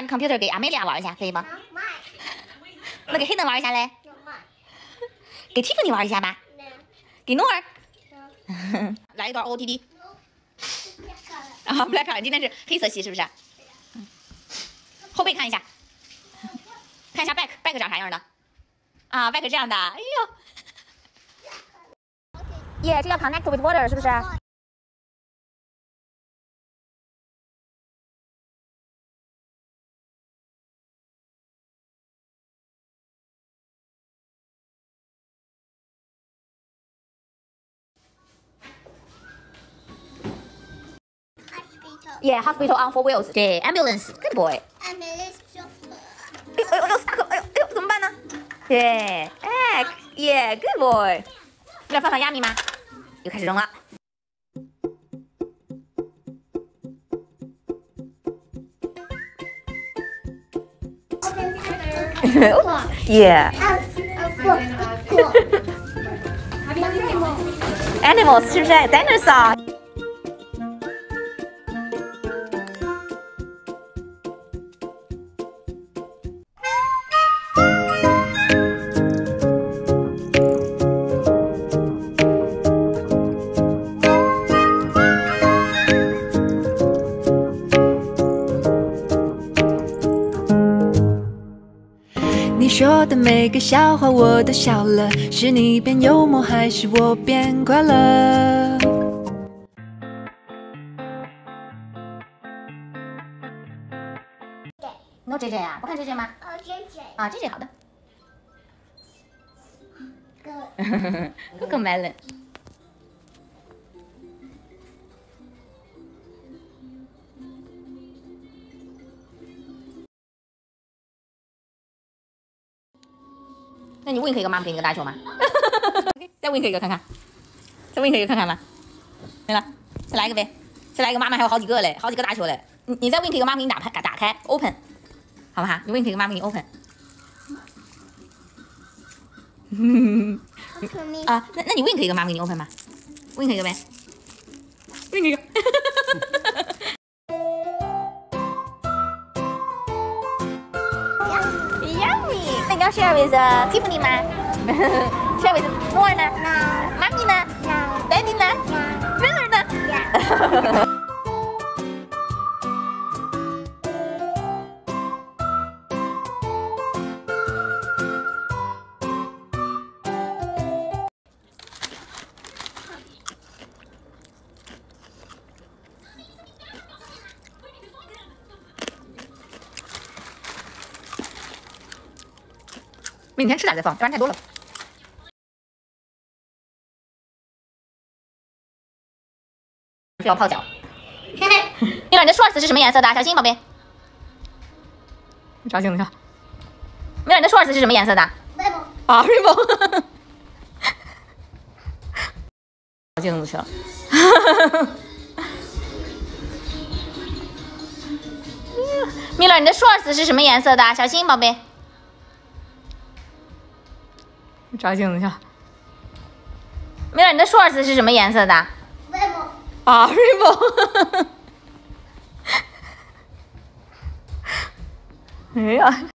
把你 computer 给阿美利亚玩一下，可以吗？那给黑灯玩一下嘞？给 Tiffany 玩一下吧？给诺儿？来一段 OOTD。啊，Black，今天是黑色系是不是？后背看一下，看一下 back，back 长啥样的？啊，back 这样的，哎呦，耶，这叫 connect with water 是不是 ？Yeah, hospital on four wheels. 对，ambulance. Good boy. 哎呦哎呦哎呦，stuck！哎呦哎呦，怎么办呢？对，哎，Yeah, good boy. 你来放放亚米吗？又开始扔了。yeah. Animals 是不是？Dinosaur。 说的每个笑话我都笑了，是你变幽默还是我变快乐？诺 J J 啊，不看 J J 吗？哦 J J 啊 J J 好的。哥 那你 wink 一个，妈妈给你个大球吗？再 wink 一个看看，再 wink 一个看看吧？没了，再来一个呗，再来一个，妈妈还有好几个嘞，好几个大球嘞。你你再 wink 一个，妈妈给你打开，打开 open，好不好？你 wink 一个，妈妈给你 open。啊，那那你 wink 一个，妈妈给你 open 吗？wink 一个呗，wink 一个。你要 share with Tiffany 吗？share with More 呢？Mommy 呢？Daddy 呢？Miller 呢？ 明天吃点再放，不然太多了。需要泡脚。妹妹，你你的 shorts 是什么颜色的？小心，宝贝。你照镜子看。妹你的 shorts 是什么颜色的。啊，rainbow。照镜子去了。米勒，你的 shorts 是什么颜色的？小心，宝贝。照镜子去。没有，你的 shorts 是什么颜色的？rainbow。啊，rainbow。哎呀。